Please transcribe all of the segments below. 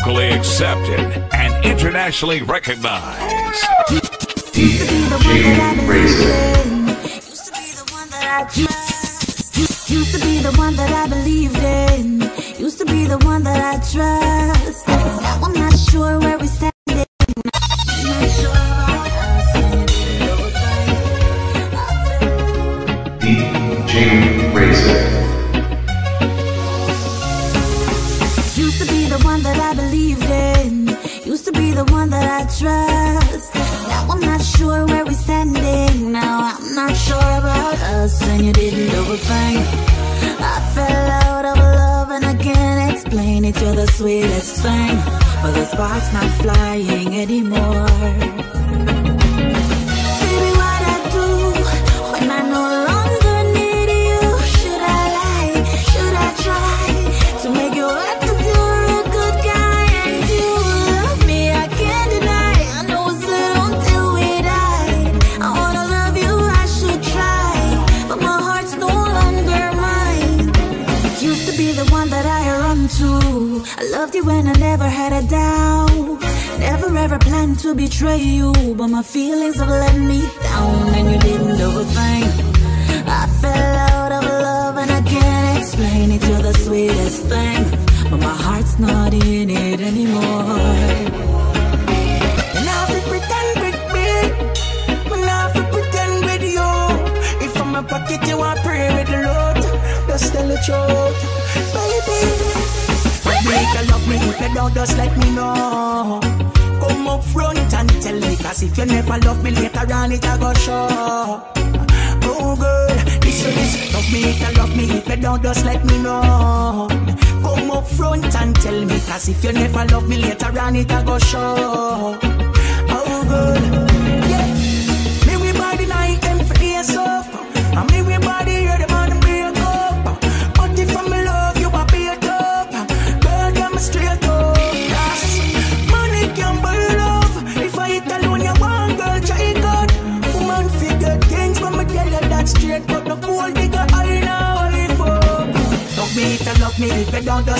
locally accepted and internationally recognized. DJ Rayzzy. Used to be the one that I believed in. Used to be the one that I trust. You're the sweetest thing, but the spark's not flying anymore. Ever planned to betray you, but my feelings have let me down, and you didn't do a thing. I fell out of love, and I can't explain it. You're the sweetest thing, but my heart's not in it anymore. Now fi pretend with me, me now pretend with you. If I'm a pocket, you want pray with the Lord. Just tell the truth, baby. If you love me, if you don't, just let me know. Come up front and tell me, cause if you never love me later on, it a go show. Oh girl, listen, this Love me if you love me, if you don't, just let me know. Come up front and tell me, cause if you never love me later on, it a go show. Oh girl,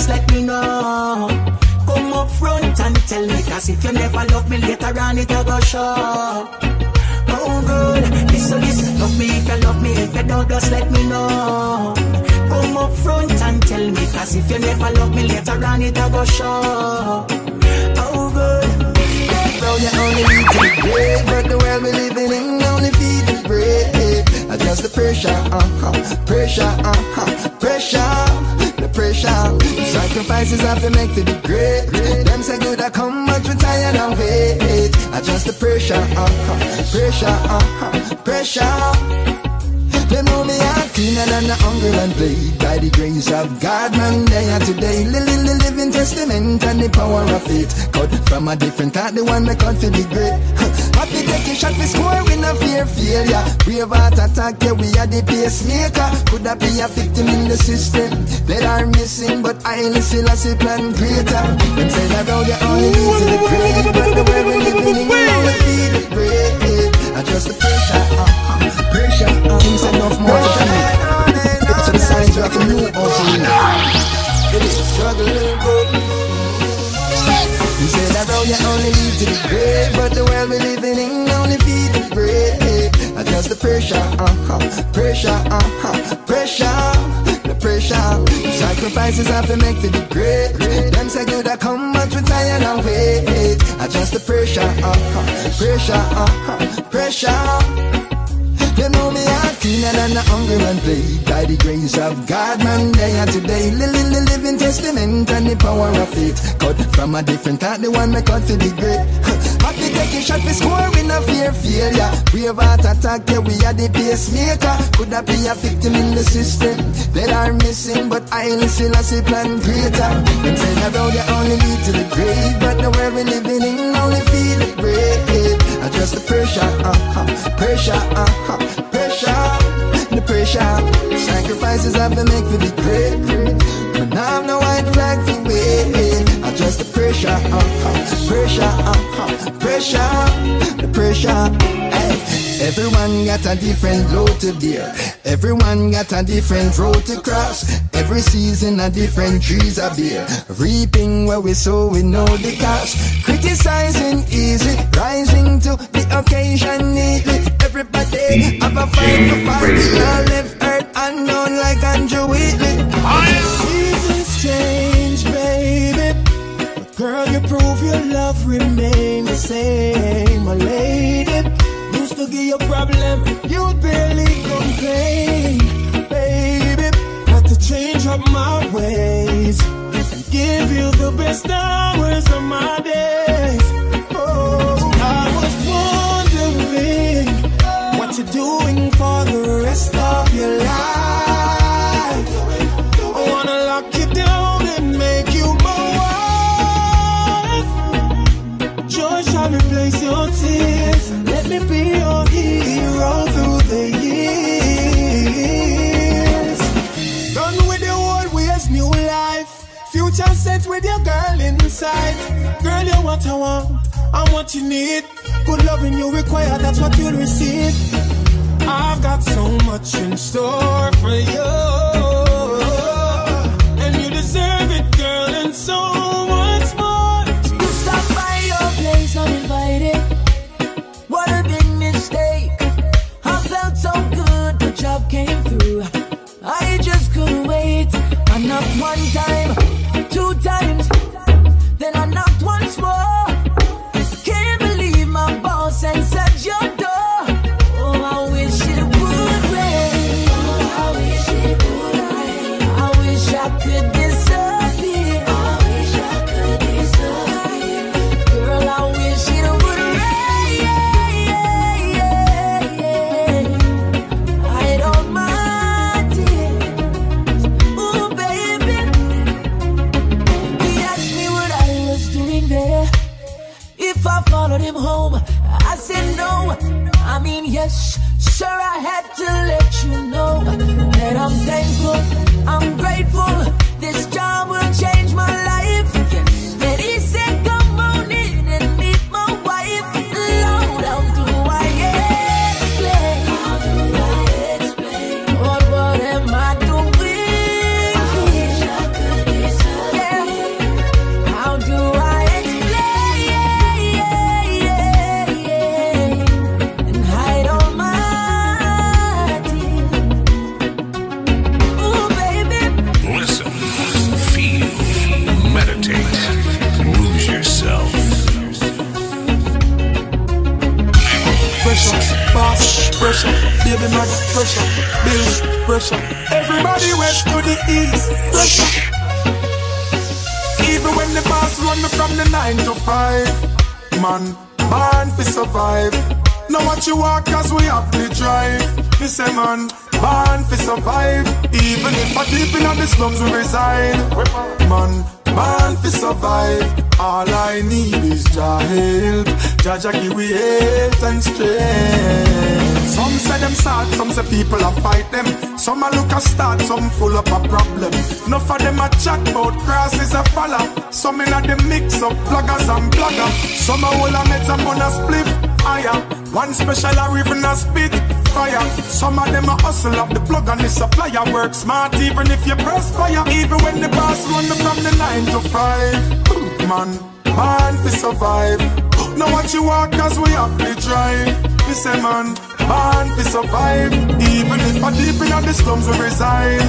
just let me know. Come up front and tell me, cause if you never love me later on, it a go show. Oh girl, listen, listen, love me if you love me, if you don't, just let me know. Come up front and tell me, cause if you never love me later on, it a go show. Oh girl, Bro, only lead to but the world we living in only feed the brave. Adjust the pressure, uh-huh, pressure, uh-huh, pressure, Sacrifices have to make to the great. Them say good I come, but we tired and wait. Adjust the pressure, uh-huh, pressure, uh-huh, pressure. Them know me are cleaner than the hungry and played By the grace of God, man, they are today. Li- li- li- Living testament and the power of it. Cut from a different thought, the one that cut for the great. Happy taking shot for score, we no fear failure. Brave heart attack, yeah, we are the pacemaker. Could that be a victim in the system? That are missing, but I only still a plan greater Them say that road, they only lead to the grave But the world we living in, only feed the brave Adjust the pressure, uh-huh, pressure, uh-huh, pressure, uh-huh, pressure The pressure. Sacrifices have to make to the great. Them say good I come but we tired and wait Adjust the pressure, uh-huh, pressure, uh-huh, pressure cleaner than the hungry man played By the grace of God, man, they are today. Li- li- li- Living testament and the power of faith. Cut from a different thought, the one me cut to the great Happy taking shot for we no fear failure. Brave heart attack, yeah, we are the pacemaker. Could that be a victim in the system? That are missing, but I still a see plan greater. Them say you only lead to the grave But the world we living in only feel it brave Adjust the pressure, uh-huh, pressure, uh-huh, pressure, the pressure. Sacrifices I have to make for the great. But now I'm no white flag for wave. just the pressure, uh-huh, pressure, uh-huh, pressure, the pressure. Everyone got a different load to bear. Everyone got a different road to cross. Every season a different trees are bear. Reaping where we sow, we know the cost. Criticizing easy, rising to the occasion. Everybody have a fight to fight. Now left earth unknown like Andrew Wheatley. Seasons change, baby. But girl, you prove your love remain the same. My lady used to give you problem, you'd barely complain, baby. Had to change up my ways and give you the best of with your girl inside. Girl, you're what I want. I'm what you need. Good loving you require, that's what you'll receive. I've got so much in store for you. Nine to five, man, born to survive. Now what you walk as we have to drive. Me say man, born to survive. Even if I deep in the slums we reside, man, born to survive. All I need is Jah help. Jah Jah give we health and strength. Some say them sad, some say people a fight them. Some a look a start, some full up a problem. Enough of them a chat about crosses a follow. Some in a the mix of vloggers and bloggers. Some a hold a meds and gonna split higher. One special a even a spit fire. Some of them a hustle of the plug and the supplier. Work smart even if you press fire. Even when the boss run me from the nine to five. Man, born to survive. Now what you walk cause we have to drive. Me say man, born to survive. Even if I deep in the slums we reside.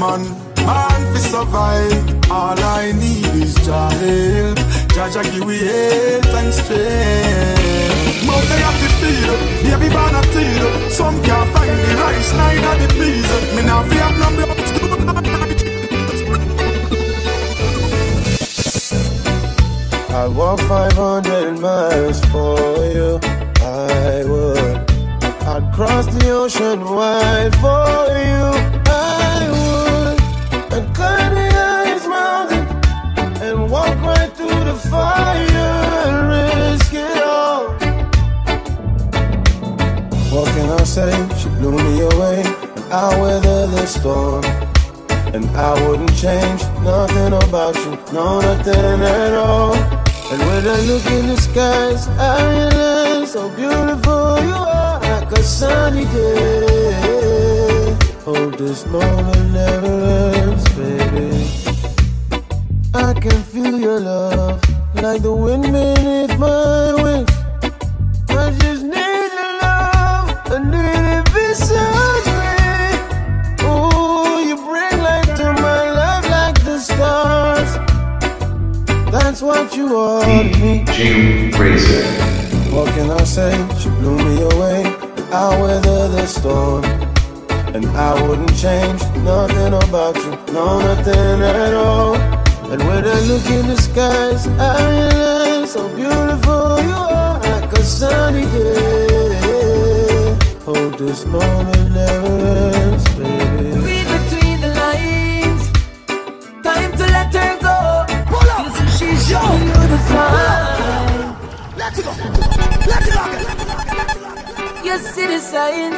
Man, born to survive. All I need is Jah help. Jah give we health and strength. Mouth they have to feed, baby born a teed. Some can't find the rice, neither the peas. Me now fear no blood. I'd walk 500 miles for you. I would. I'd cross the ocean wide for you. I would. And climb the highest mountain and walk right through the fire and risk it all. What can I say? She blew me away, and I weather the storm. And I wouldn't change nothing about you, no, nothing at all. And when I look in the skies, I realize how beautiful you are, like a sunny day. Hope this moment never ends, baby. I can feel your love like the wind beneath my wings. I just need your love, I need it beside me. Oh, you bring light to my life like the stars. That's what you are to me. DJ Rayzzy. What can I say? She blew me away. I weather the storm. And I wouldn't change nothing about you. No, nothing at all. And when I look in the skies, I realize how beautiful you are. Like a sunny day. Hope this moment never ends, baby. Read between the lines. Time to let her go. You see she's showing you the sign. Let's go. Let's go. You see the signs.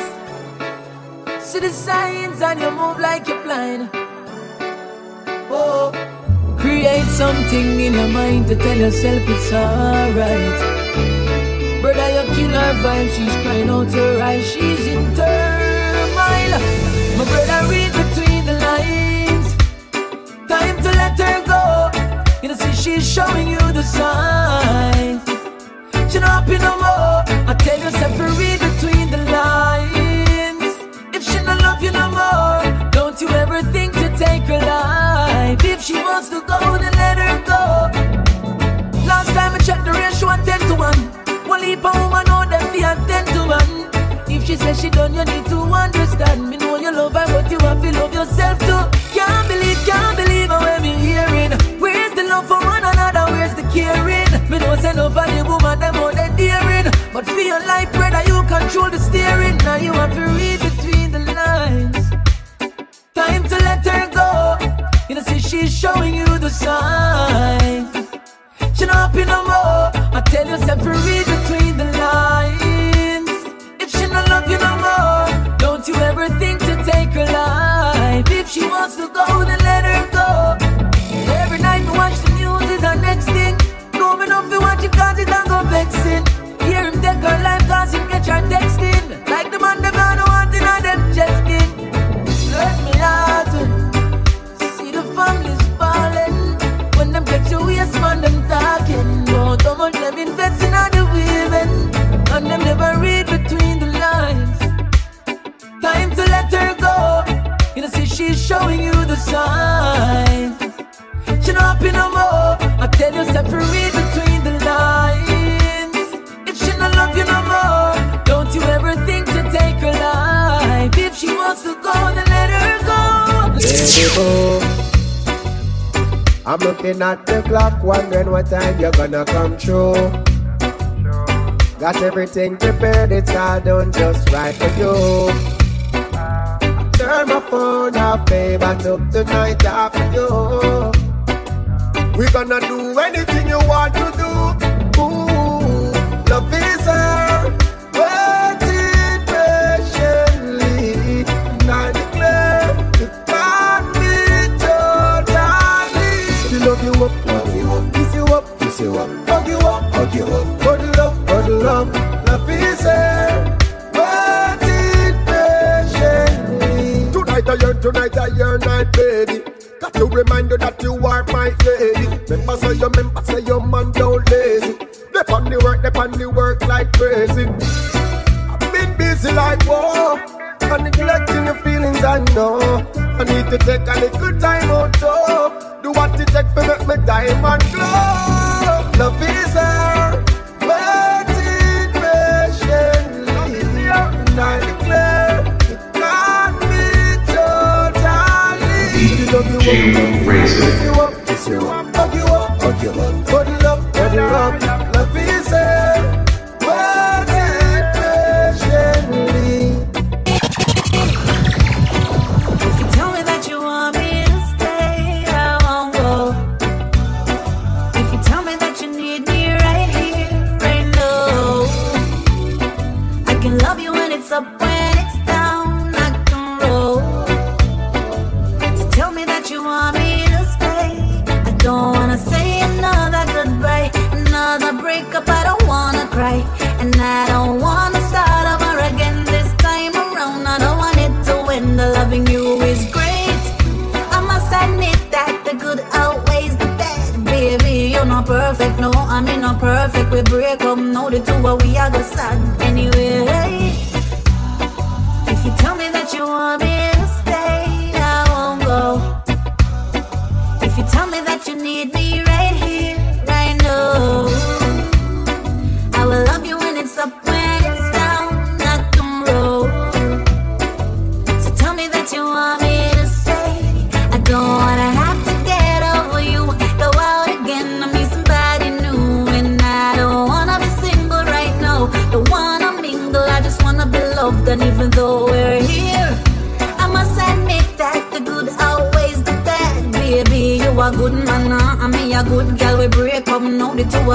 See the signs and you move like you're blind. Oh, create something in your mind to tell yourself it's alright. Brother, you kill her vibe, she's crying out her eyes, she's in turmoil. My brother, read between the lines. Time to let her go. You know, see, she's showing you the signs. She not happy no more. I tell you, separate love you no more, don't you ever think to take her life. If she wants to go, then let her go. Last time I checked the ratio, 10 to one. One leap of woman know them a ten to one. If she says she done, you need to understand. Me know you love her, but you have to love yourself signs. She not happy no more. I tell you, separate between the lines. If she not love you no more, don't you ever think to take her life. If she wants to go, then looking at the clock, wondering what time you're gonna come through. Got everything prepared, it's all done just right for you. Turn my phone off, babe, I took the night off for you. We're gonna do anything work like crazy. I've been busy like war. And neglecting your feelings, I know. I need to take a little time out to do what it takes to make me diamond glow. Love is her, waiting patiently. And I declare, you got me totally. She love you DJ up, Rayzzy. kiss you up, kiss you up, hug you up, hug you up, cuddle up, cuddle up. Love is we are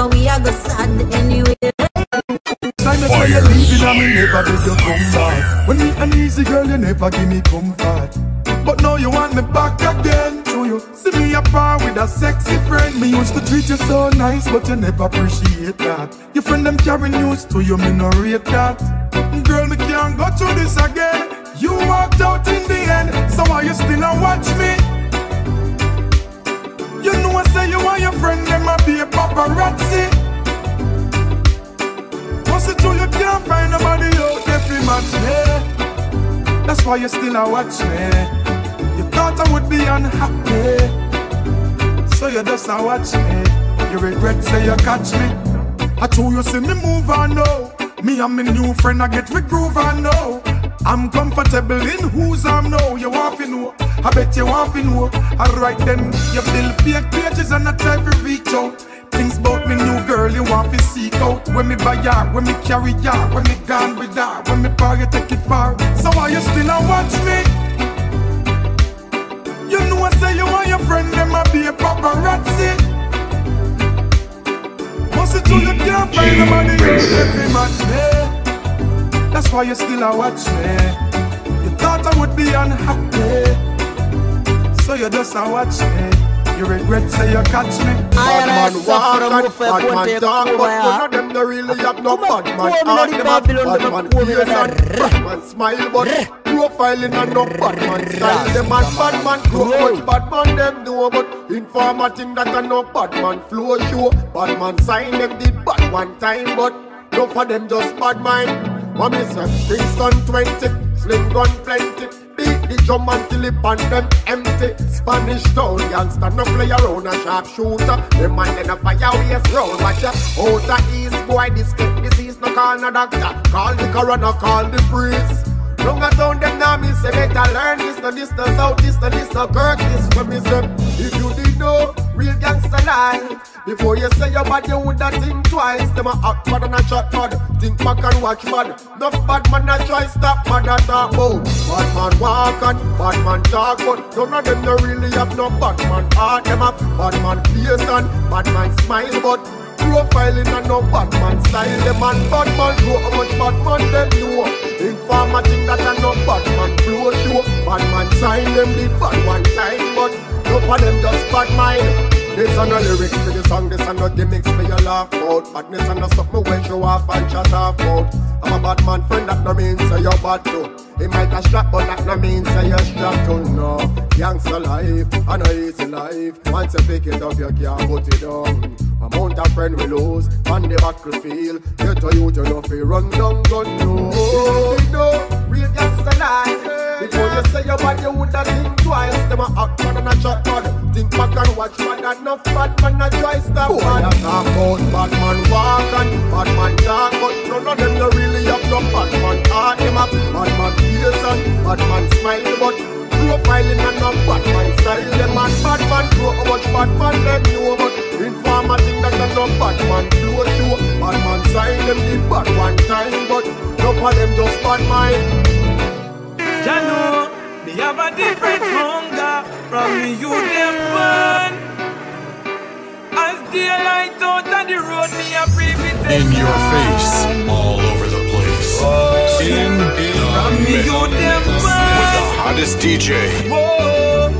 now, the two of we are go sad anyway. Time to tell you leaving and me never beg you come back When me an easy girl you never give me comfort. But now you want me back again So you? See me apart with a sexy friend. Me used to treat you so nice but you never appreciate that. Your friend them carry news to you, me no rate that. Girl, me can't go through this again. You walked out in the end So why you still a watch me? You know I say and your friend them a be a paparazzi What's it true you can't find nobody out there fi match me? That's why you still a watch me. You thought I would be unhappy, so you just a watch me. You regret say you catch me. I told you see me move on now. Me and my new friend I get we groove on now. I'm comfortable in who's I'm now. You want to know? I bet you want to know. Alright then, you build fake pages and I try to reach out. Things about me new girl you want to seek out. When me buy her, when me carry her When me gone with her, when me you take it far. So why you still a watch me? You know I say you and your friend them a be a paparazzi. Must it true you can't find nobody you match me. That's why you still a watch me. You thought I would be unhappy So you just a watch me. You regret say you catch me. Bad man walk and bad man talk But none of them no really have no bad man have bad man face and bad man smile But profiling and no bad man style. Them and bad man grow much bad man them do. But informer thing that a no bad man flow show. Bad man sign them did bad one time But no for them just bad mind. What me say? Kingston 20 Sling gun plenty the drum until it pan them empty. Spanish town gangster no play around a sharp shooter. Them man then a fire waste round Watch ya. Out a east boy this get disease No call no doctor. Call the coroner call the priest Long a town them now me say better learn this No this no south this no this no Curtis. When me say if you know real gangster life Before you say your bad you woulda think twice Them a act bad and a shot bad Think back and watch bad Enough bad man a try stop bad a talk about Bad man walk and bad man talk But none of them no really have no bad man heart Them have bad man face and bad man smile But profiling and no bad man style Them and bad man show how much bad man them know Informer that a no bad man flow show Bad man sign them did bad one time But no them just bad mind. This are no lyrics for the song, this are no gimmicks for your laugh out. Badness and no something when show off and chat off out. I'm a bad man friend, that no means say you're bad too He might a strap, but that no means say you're strapped to. No Gangster life, and a easy life. Once you pick it up, you can't put it down. Amount of friend we lose on the battlefield. Get to you, you know, fi run down gun, no You know, real gangster Before you say your bad, you woulda think twice. Them a act bad and a chat bad Think back and watch bad enough bad man a try stop oh, bad. talk about bad man walk and bad man talk But none of them no really have no bad man heart Them have bad man face and bad man smile But profiling and no bad man style. Them and bad man grow how much bad man them know But informer think that a no bad man flow show Bad man style them did bad one time But none of them just bad mind Ya know, me have a different hunger from me you them burn. As daylight out on the road, me a In your face, all over the place. Oh, in, in From me you them with the hottest DJ. Whoa,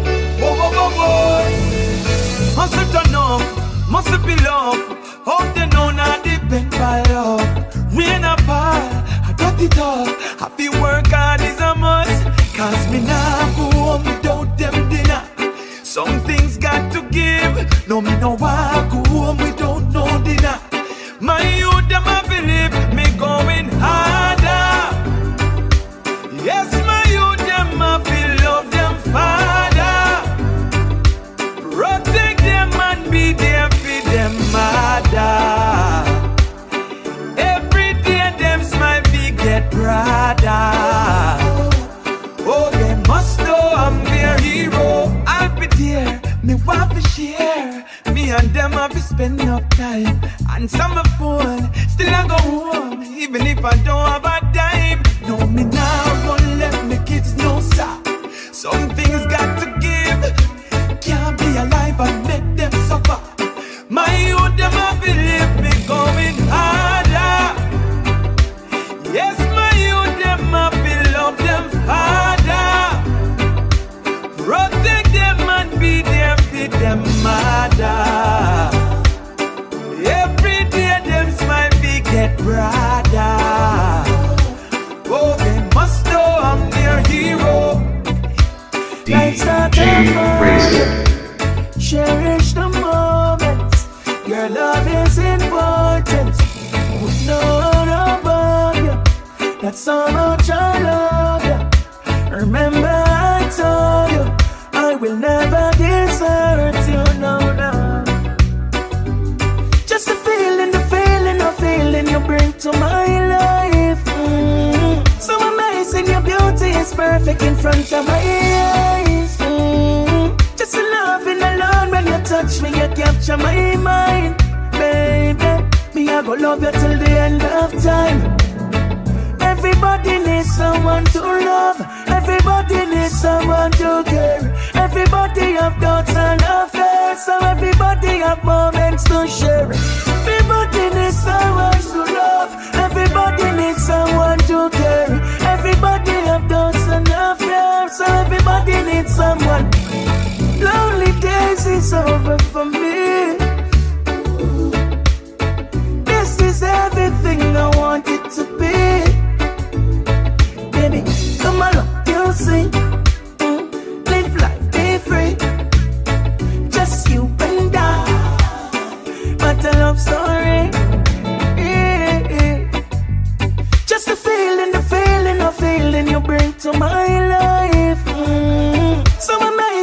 and them have to spend enough time. Answer my phone, still I go home. Even if I don't have a dime. No, me now gonna let me kids know, sir. Some things got to give. Can't be alive and make them suffer. My youth, them have to live Cherish the moments. Your love is important. With no one above you. That's how much I love you. Remember, I told you I will never desert you. No, no. Just the feeling, the feeling, the feeling you bring to my life. Mm. So amazing, your beauty is perfect in front of my eyes. Capture my mind, baby. Me, I go love you till the end of time. Everybody needs someone to love. Everybody needs someone to care. Everybody have doubts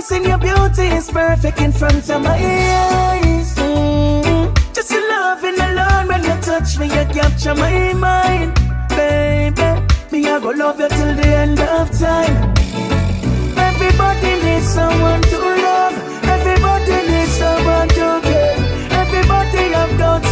Dancing, your beauty is perfect in front of my eyes. Mm-hmm. Just your loving alone when you touch me, you capture my mind, baby. Me, I go love you till the end of time. Everybody needs someone to love. Everybody needs someone to care. Everybody have doubts